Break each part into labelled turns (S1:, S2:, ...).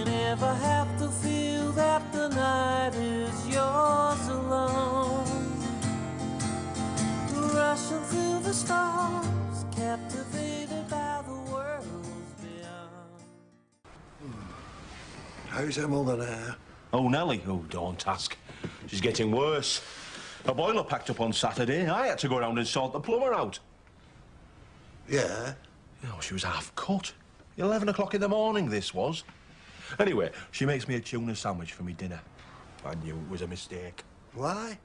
S1: you never have to feel that the night is yours alone. Rushing through the stars, captivated by the worlds beyond.
S2: How's her mother now? Eh?
S3: Oh, Nellie? Oh, don't ask. She's getting worse. A boiler packed up on Saturday. I had to go around and sort the plumber out.
S2: Yeah?
S3: Oh, she was half cut. 11 o'clock in the morning, this was. Anyway, she makes me a tuna sandwich for me dinner. I knew it was a mistake.
S2: Why?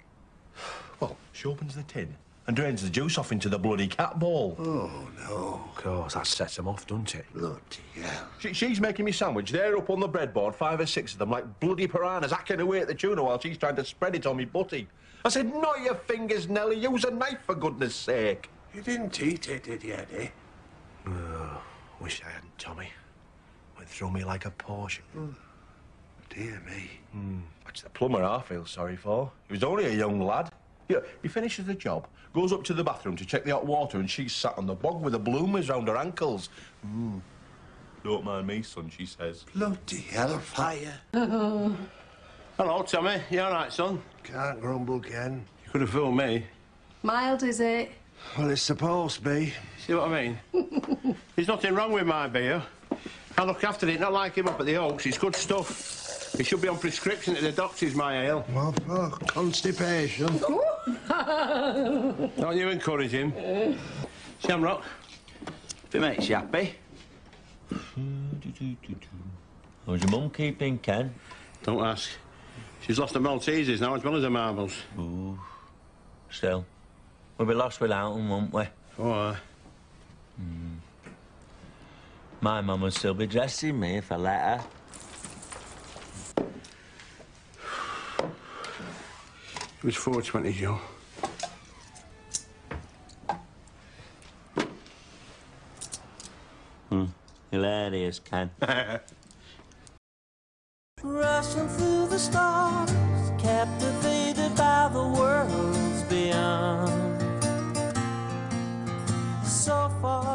S3: Well, she opens the tin and drains the juice off into the bloody cat bowl.
S2: Oh, no.
S3: Of course, that sets them off, doesn't it?
S2: Bloody hell.
S3: She, she's making me sandwich. They're up on the breadboard, five or six of them, like bloody piranhas, hacking away at the tuna while she's trying to spread it on me butty. I said, not your fingers, Nellie. Use a knife, for goodness sake.
S2: You didn't eat it, did you, Eddie?
S3: Oh, wish I hadn't, Tommy. Went through me like a Porsche.
S2: Dear me.
S3: That's the plumber I feel sorry for. He was only a young lad. Yeah, he finishes the job, goes up to the bathroom to check the hot water, and she's sat on the bog with the bloomers round her ankles. Mm. Don't mind me, son, she says.
S2: Bloody hellfire.
S4: Hello, Tommy. You all right, son?
S2: Can't grumble, Ken.
S4: You could have fooled me.
S5: Mild, is it?
S2: Well, it's supposed to be.
S4: See what I mean? There's nothing wrong with my beer. I look after it, not like him up at the Oaks. It's good stuff. It should be on prescription at the doctor's, my ale.
S2: Well, for constipation.
S4: Don't you encourage him. Shamrock.
S6: If it makes you happy. Oh, How's your mum keeping, Ken?
S4: Don't ask. She's lost her Maltesers now as well as her marbles.
S6: Ooh. Still, we'll be lost without them, won't we?
S4: Oh, aye.
S6: My mum would still be dressing me if I let her.
S4: It was 420, Joe. Hmm.
S6: Hilarious, Ken.
S1: Rushing through the stars, captivated by the worlds beyond. So far.